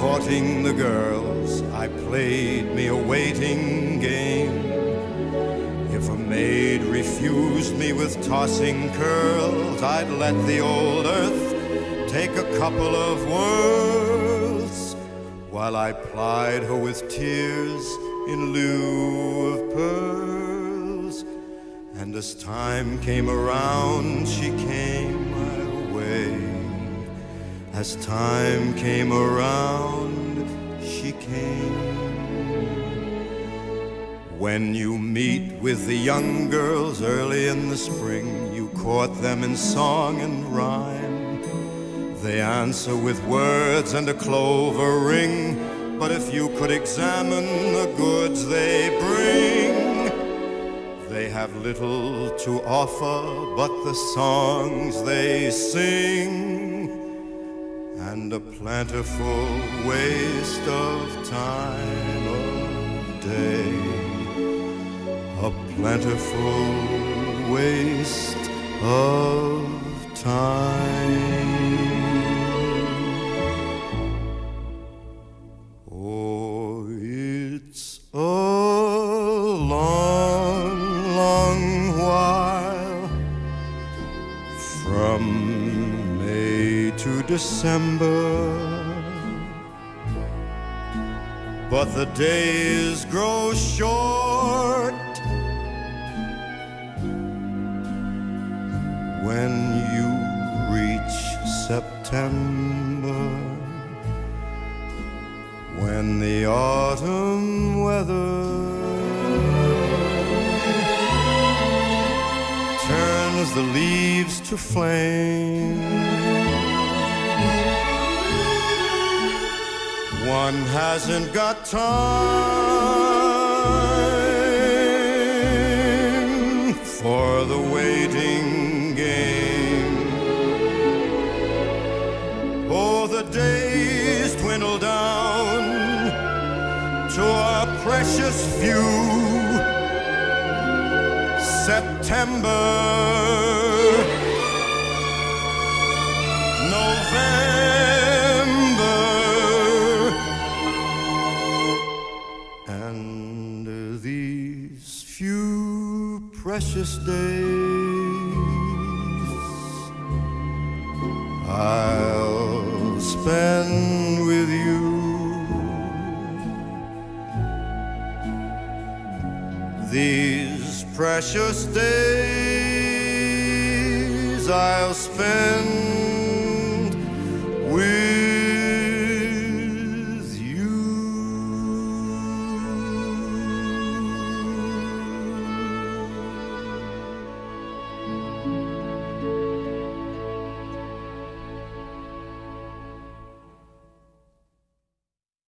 courting the girls, I played me a waiting game. If a maid refused me with tossing curls, I'd let the old earth take a couple of whirls while I plied her with tears in lieu of pearls. And as time came around, she As time came around, she came. When you meet with the young girls early in the spring, you court them in song and rhyme. They answer with words and a clover ring. But if you could examine the goods they bring, they have little to offer but the songs they sing and a plentiful waste of time of day. A plentiful waste of time. Oh, it's a long, long while from to December. But the days grow short when you reach September. When the autumn weather turns the leaves to flame, one hasn't got time for the waiting game. Oh, the days dwindle down to a precious few. September, precious days I'll spend with you. These precious days I'll spend